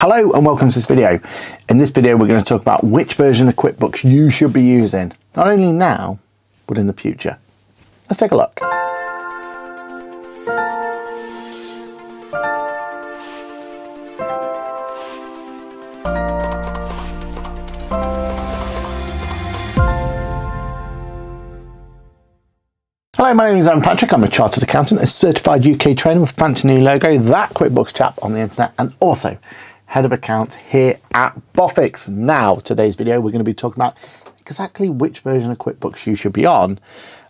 Hello and welcome to this video. In this video we're going to talk about which version of QuickBooks you should be using, not only now, but in the future. Let's take a look. Hello, my name is Aaron Patrick. I'm a chartered accountant, a certified UK trainer with fancy new logo, that QuickBooks chap on the internet, and also head of accounts here at Boffix. Now, today's video, we're going to be talking about exactly which version of QuickBooks you should be on,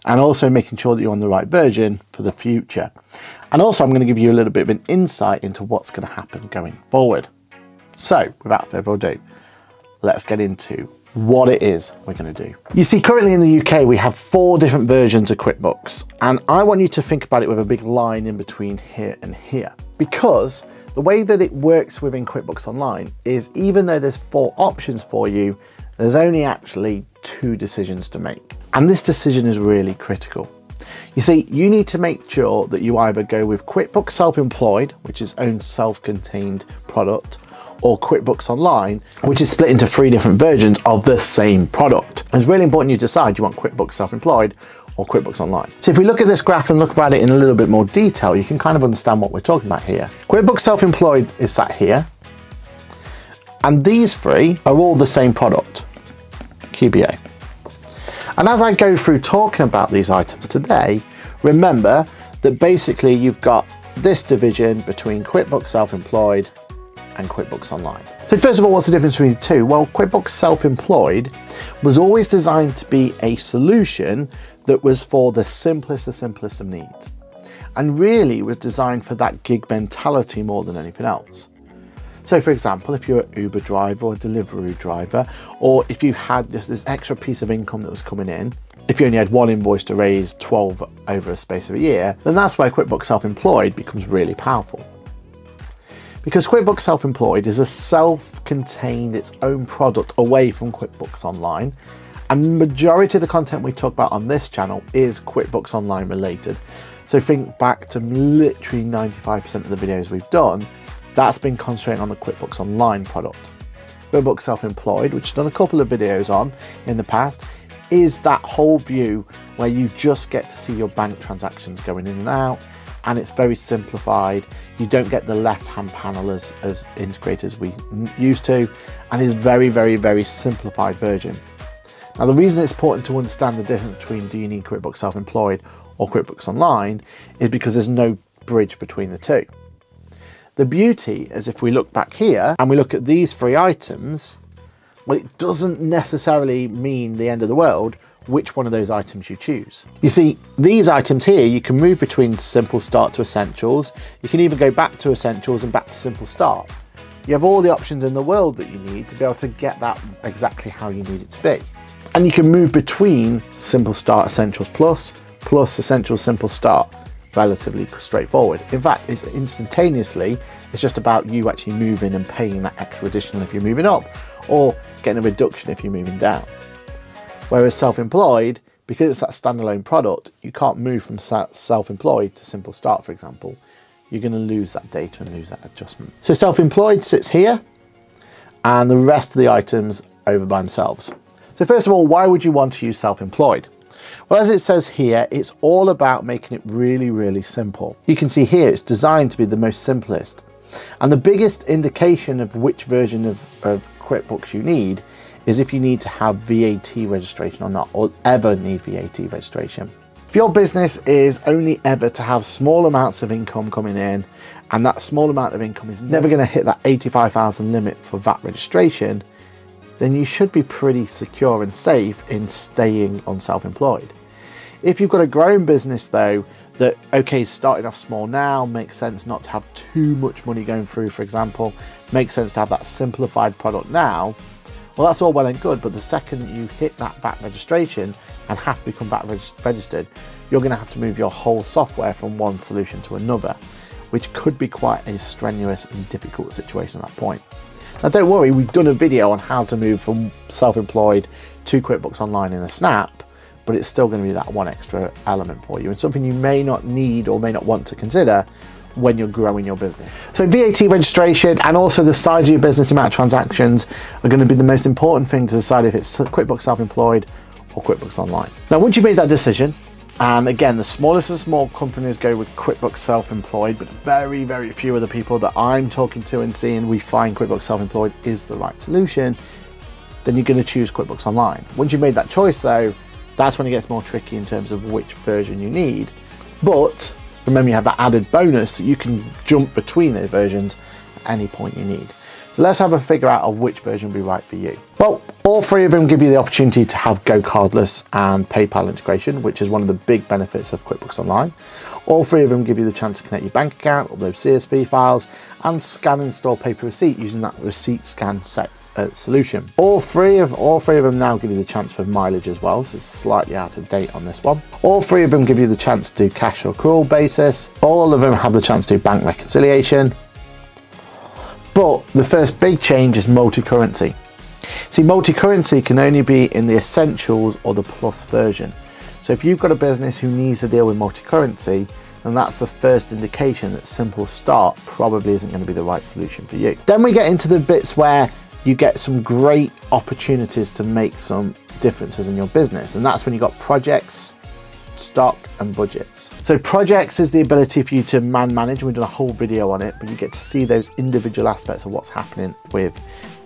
and also making sure that you're on the right version for the future. And also, I'm going to give you a little bit of an insight into what's going to happen going forward. So, without further ado, let's get into what it is we're going to do. You see, currently in the UK, we have four different versions of QuickBooks, and I want you to think about it with a big line in between here and here, because the way that it works within QuickBooks Online is even though there's four options for you, there's only actually two decisions to make. And this decision is really critical. You see, you need to make sure that you either go with QuickBooks Self-Employed, which is own self-contained product, or QuickBooks Online, which is split into three different versions of the same product. It's really important you decide you want QuickBooks Self-Employed or QuickBooks Online. So if we look at this graph and look about it in a little bit more detail, you can kind of understand what we're talking about here. QuickBooks Self-Employed is sat here, and these three are all the same product, QBO. And as I go through talking about these items today, remember that basically you've got this division between QuickBooks Self-Employed and QuickBooks Online. So first of all, what's the difference between the two? Well, QuickBooks Self-Employed was always designed to be a solution that was for the simplest, the simplest of needs. And really was designed for that gig mentality more than anything else. So for example, if you're an Uber driver or a Deliveroo driver, or if you had this, this extra piece of income that was coming in, if you only had one invoice to raise 12 over a space of a year, then that's where QuickBooks Self-Employed becomes really powerful. Because QuickBooks Self-Employed is a self-contained, its own product away from QuickBooks Online, and majority of the content we talk about on this channel is QuickBooks Online related. So think back to literally 95% of the videos we've done, that's been concentrating on the QuickBooks Online product. QuickBooks Self-Employed, which I've done a couple of videos on in the past, is that whole view where you just get to see your bank transactions going in and out, and it's very simplified. You don't get the left-hand panel as, integrated as integrators we used to, and is very, very, very simplified version. Now, the reason it's important to understand the difference between do you need QuickBooks Self-Employed or QuickBooks Online is because there's no bridge between the two. The beauty is if we look back here and we look at these three items, well, it doesn't necessarily mean the end of the world which one of those items you choose. You see, these items here, you can move between simple start to essentials. You can even go back to essentials and back to simple start. You have all the options in the world that you need to be able to get that exactly how you need it to be. And you can move between simple start essentials plus, plus essentials simple start relatively straightforward. In fact, it's instantaneously, it's just about you actually moving and paying that extra additional if you're moving up or getting a reduction if you're moving down. Whereas self-employed, because it's that standalone product, you can't move from self-employed to simple start, for example. You're going to lose that data and lose that adjustment. So self-employed sits here and the rest of the items over by themselves. So first of all, why would you want to use self-employed? Well, as it says here, it's all about making it really, really simple. You can see here, it's designed to be the most simplest. And the biggest indication of which version of, of QuickBooks you need is if you need to have VAT registration or not, or ever need VAT registration. If your business is only ever to have small amounts of income coming in, and that small amount of income is never going to hit that 85,000 limit for VAT registration, then you should be pretty secure and safe in staying on self-employed. If you've got a growing business though, that okay, starting off small now, makes sense not to have too much money going through, for example, makes sense to have that simplified product now, well, that's all well and good, but the second you hit that VAT registration and have to become VAT registered, you're going to have to move your whole software from one solution to another, which could be quite a strenuous and difficult situation at that point. Now don't worry, we've done a video on how to move from self-employed to QuickBooks Online in a snap, but it's still going to be that one extra element for you and something you may not need or may not want to consider when you're growing your business. So VAT registration and also the size of your business, amount of transactions are going to be the most important thing to decide if it's QuickBooks Self-Employed or QuickBooks Online. Now, once you've made that decision, and again, the smallest of small companies go with QuickBooks Self-Employed, but very, very few of the people that I'm talking to and seeing we find QuickBooks Self-Employed is the right solution, then you're going to choose QuickBooks Online. Once you've made that choice though, that's when it gets more tricky in terms of which version you need. But remember you have that added bonus that you can jump between those versions at any point you need. So let's have a figure out of which version will be right for you. Well, all three of them give you the opportunity to have GoCardless and PayPal integration, which is one of the big benefits of QuickBooks Online. All three of them give you the chance to connect your bank account, upload CSV files, and scan and store paper receipt using that receipt scan set uh, solution. All three of all three of them now give you the chance for mileage as well, so it's slightly out of date on this one. All three of them give you the chance to do cash or accrual basis. All of them have the chance to do bank reconciliation, but the first big change is multi-currency. See, multi-currency can only be in the essentials or the plus version. So if you've got a business who needs to deal with multi-currency, then that's the first indication that Simple Start probably isn't going to be the right solution for you. Then we get into the bits where you get some great opportunities to make some differences in your business. And that's when you've got projects, stock and budgets. So projects is the ability for you to man manage. We've done a whole video on it, but you get to see those individual aspects of what's happening with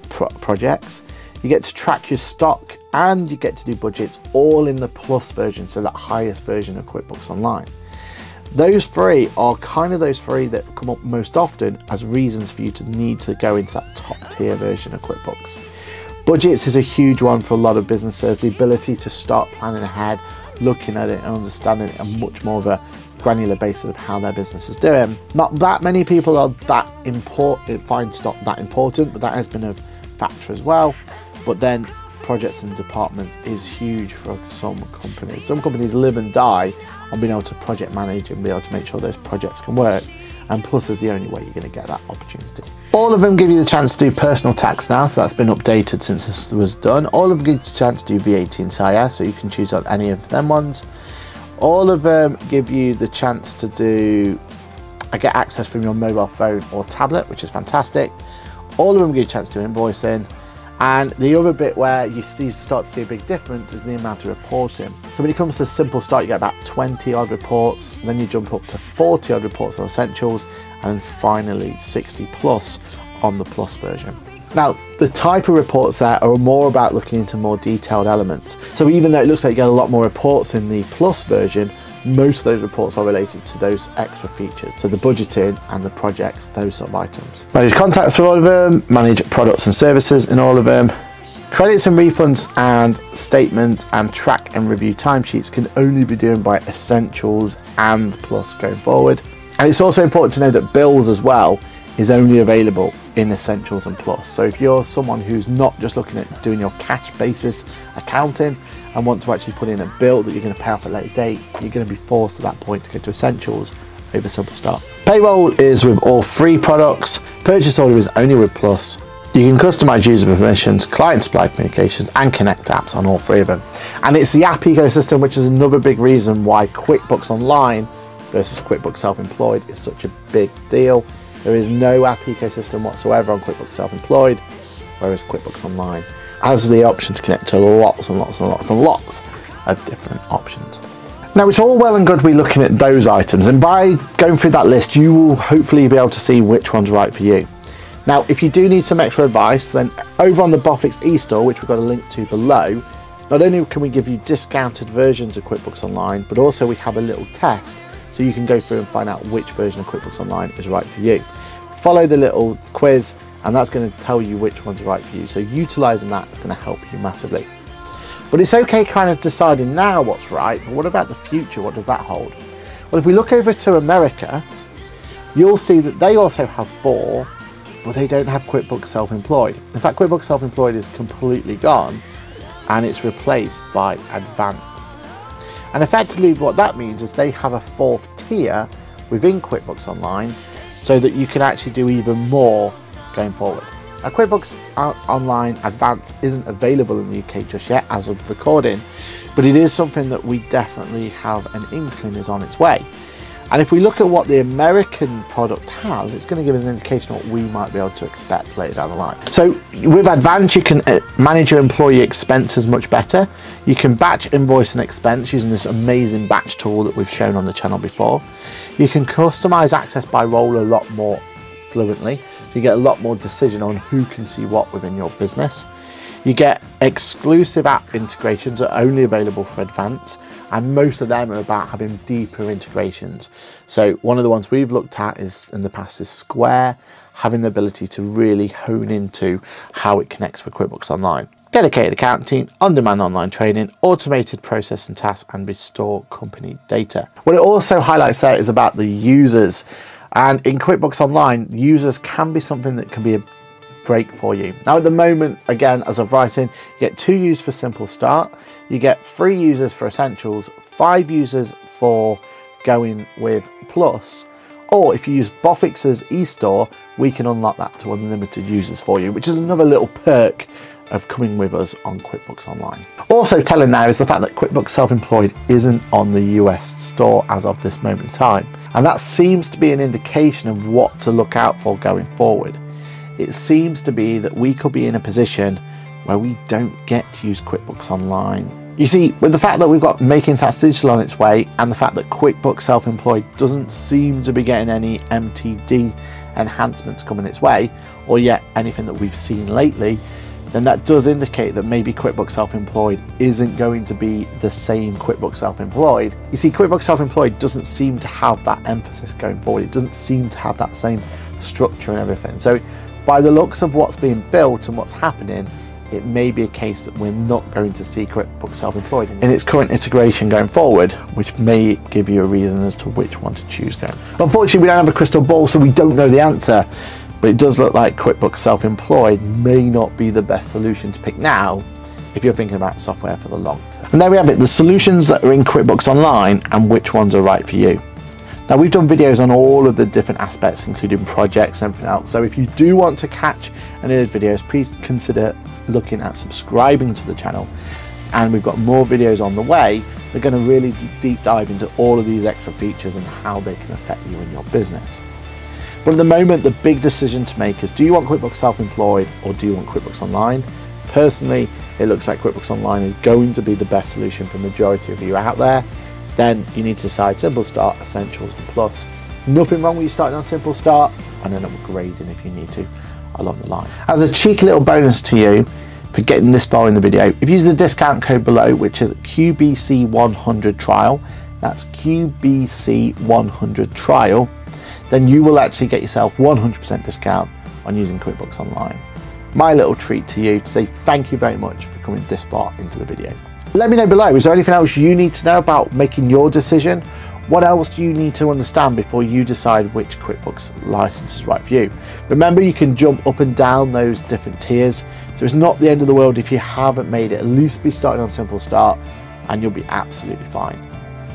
pro projects. You get to track your stock and you get to do budgets all in the plus version, so that highest version of QuickBooks Online. Those three are kind of those three that come up most often as reasons for you to need to go into that top tier version of QuickBooks. Budgets is a huge one for a lot of businesses, the ability to start planning ahead, looking at it and understanding it on much more of a granular basis of how their business is doing. Not that many people are that important, find stock that important, but that has been a factor as well. But then projects and departments is huge for some companies. Some companies live and die on being able to project manage and be able to make sure those projects can work. And Plus is the only way you're going to get that opportunity. All of them give you the chance to do personal tax now, so that's been updated since this was done. All of them give you the chance to do VAT and CIS, so you can choose on any of them ones. All of them give you the chance to do I get access from your mobile phone or tablet, which is fantastic. All of them give you a chance to do invoicing. And the other bit where you see, start to see a big difference is the amount of reporting. So when it comes to simple start, you get about 20 odd reports, then you jump up to 40 odd reports on essentials, and finally 60 plus on the plus version. Now, the type of reports there are more about looking into more detailed elements. So even though it looks like you get a lot more reports in the plus version, most of those reports are related to those extra features. So the budgeting and the projects, those sort of items. Manage contacts for all of them, manage products and services in all of them. Credits and refunds and statement and track and review timesheets can only be done by Essentials and Plus going forward. And it's also important to know that bills as well is only available in Essentials and Plus. So if you're someone who's not just looking at doing your cash basis accounting and want to actually put in a bill that you're going to pay off at a later date, you're going to be forced at that point to go to Essentials over Simple Start. Payroll is with all three products. Purchase order is only with Plus. You can customize user permissions, client supply communications, and connect apps on all three of them. And it's the app ecosystem, which is another big reason why QuickBooks Online versus QuickBooks Self-Employed is such a big deal. There is no app ecosystem whatsoever on QuickBooks Self-Employed, whereas QuickBooks Online has the option to connect to lots and lots and lots and lots of different options. Now it's all well and good we're looking at those items and by going through that list you will hopefully be able to see which one's right for you. Now if you do need some extra advice then over on the Boffix eStore which we've got a link to below not only can we give you discounted versions of QuickBooks Online but also we have a little test so you can go through and find out which version of QuickBooks Online is right for you. Follow the little quiz and that's going to tell you which one's right for you. So utilizing that is going to help you massively. But it's okay kind of deciding now what's right, but what about the future? What does that hold? Well, if we look over to America, you'll see that they also have four, but they don't have QuickBooks Self-Employed. In fact, QuickBooks Self-Employed is completely gone and it's replaced by Advanced. And effectively what that means is they have a fourth tier within QuickBooks Online so that you can actually do even more going forward. Now, QuickBooks Online Advanced isn't available in the UK just yet as of recording, but it is something that we definitely have an inkling is on its way. And if we look at what the American product has, it's going to give us an indication of what we might be able to expect later down the line. So with Advance, you can uh, manage your employee expenses much better. You can batch invoice and expense using this amazing batch tool that we've shown on the channel before. You can customize access by role a lot more fluently. You get a lot more decision on who can see what within your business. You get exclusive app integrations are only available for Advance, and most of them are about having deeper integrations. So one of the ones we've looked at is in the past is Square, having the ability to really hone into how it connects with QuickBooks Online. Dedicated accounting on-demand online training, automated process and tasks, and restore company data. What it also highlights there is about the users. And in QuickBooks Online, users can be something that can be a break for you. Now at the moment, again, as of writing, you get two users for Simple Start, you get three users for Essentials, five users for going with Plus, or if you use Boffix's eStore, we can unlock that to unlimited users for you, which is another little perk of coming with us on QuickBooks Online. Also telling there is the fact that QuickBooks Self-Employed isn't on the US store as of this moment in time. And that seems to be an indication of what to look out for going forward it seems to be that we could be in a position where we don't get to use QuickBooks Online. You see, with the fact that we've got Making Tax Digital on its way and the fact that QuickBooks Self-Employed doesn't seem to be getting any MTD enhancements coming its way, or yet anything that we've seen lately, then that does indicate that maybe QuickBooks Self-Employed isn't going to be the same QuickBooks Self-Employed. You see, QuickBooks Self-Employed doesn't seem to have that emphasis going forward. It doesn't seem to have that same structure and everything. So by the looks of what's being built and what's happening, it may be a case that we're not going to see QuickBooks Self-Employed in its current integration going forward, which may give you a reason as to which one to choose going. Unfortunately, we don't have a crystal ball, so we don't know the answer, but it does look like QuickBooks Self-Employed may not be the best solution to pick now if you're thinking about software for the long term. And there we have it, the solutions that are in QuickBooks Online and which ones are right for you. Now we've done videos on all of the different aspects, including projects and everything else. So if you do want to catch any of those videos, please consider looking at subscribing to the channel. And we've got more videos on the way. They're going to really deep dive into all of these extra features and how they can affect you and your business. But at the moment, the big decision to make is do you want QuickBooks Self-Employed or do you want QuickBooks Online? Personally, it looks like QuickBooks Online is going to be the best solution for the majority of you out there. Then you need to decide Simple Start, Essentials and Plus. Nothing wrong with you starting on Simple Start and then upgrading if you need to along the line. As a cheeky little bonus to you for getting this far in the video, if you use the discount code below, which is QBC100 trial, that's QBC100 trial, then you will actually get yourself 100% discount on using QuickBooks Online. My little treat to you to say thank you very much for coming this far into the video. Let me know below, is there anything else you need to know about making your decision? What else do you need to understand before you decide which QuickBooks license is right for you? Remember, you can jump up and down those different tiers, so it's not the end of the world if you haven't made it. At least be starting on Simple Start and you'll be absolutely fine.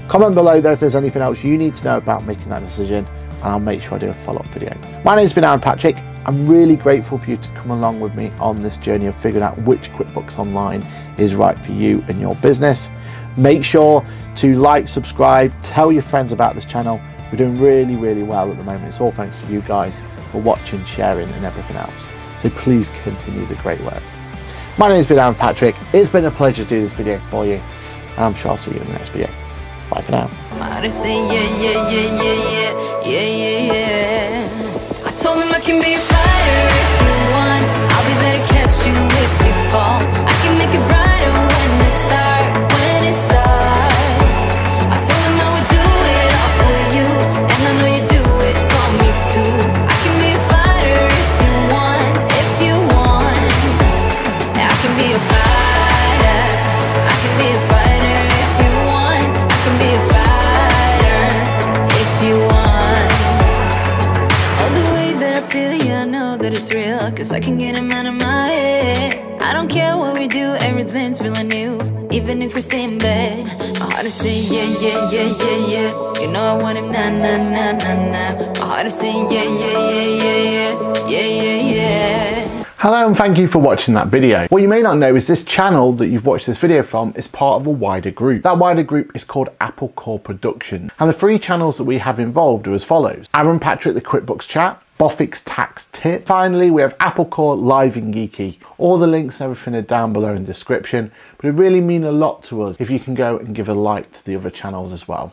Comment below though if there's anything else you need to know about making that decision and I'll make sure I do a follow-up video. My name's been Aaron Patrick. I'm really grateful for you to come along with me on this journey of figuring out which QuickBooks Online is right for you and your business. Make sure to like, subscribe, tell your friends about this channel. We're doing really, really well at the moment. It's all thanks to you guys for watching, sharing and everything else. So please continue the great work. My name has been Aaron Patrick. It's been a pleasure to do this video for you. And I'm sure I'll see you in the next video. Bye for now. Told him I can be a fall I can make it brighter when it's dark When I told him I would do it all for you And I know you do it for me too. I can be a fighter if you want If you want. I can be a fighter. I can be a fighter if you want. I can be a fighter if you want. All the way that I feel you, I know that it's real Cause I can get of my everything's feeling new Even if we stay in bed My heart is saying yeah, yeah, yeah, yeah, yeah. You know I want him, nah, nah, nah, nah, nah. My heart is saying yeah, yeah, yeah, yeah, yeah. Yeah, yeah, yeah. Hello and thank you for watching that video. What you may not know is this channel that you've watched this video from is part of a wider group. That wider group is called Apple Core Production. And the three channels that we have involved are as follows. Aaron Patrick, the QuickBooks Chap, Boffix Tax Tip. Finally, we have Apple Core Live and Geeky. All the links and everything are down below in the description, but it really mean a lot to us if you can go and give a like to the other channels as well.